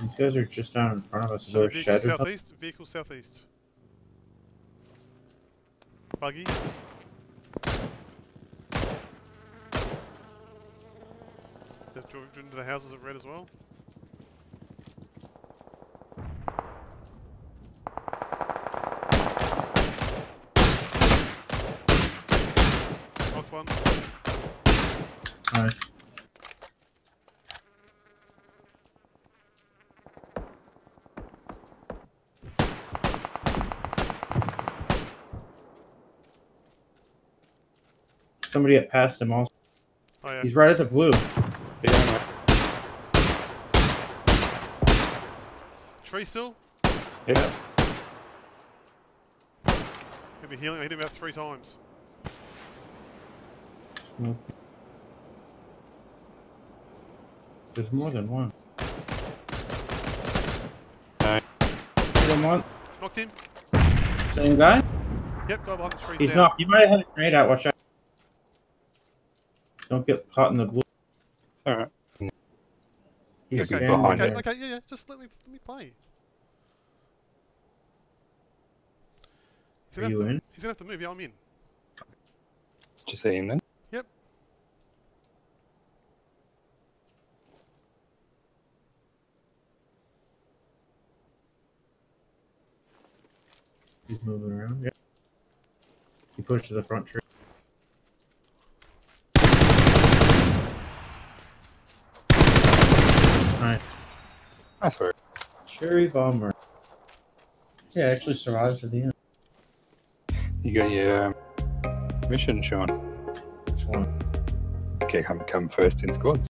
These guys are just down in front of us. Is there a vehicle shed southeast. Vehicle southeast. Buggy. They've driven into the houses of red as well. Knocked one. Nice. Somebody had passed him also. Oh yeah. He's right at the blue. Yeah. Tree still. Yeah. He'll be healing. I hit him about three times. Smoke. There's more than one. No. One. Knocked him. Same guy? Yep, guy behind the tree. He's down. not. You might have had a grenade out. Watch out. Don't get caught in the blue. Alright. He's Okay, standing behind Okay, there. okay, yeah, yeah. Just let me let me play. He's Are gonna, have you to, in? he's gonna have to move. Yeah, I'm in. Did you see him then? Yep. He's moving around. Yeah. He pushed to the front tree. Nice. That's right. Cherry bomber. Yeah, actually survived to the end. You got your um, mission, Sean. Which one? Okay, come come first in squads.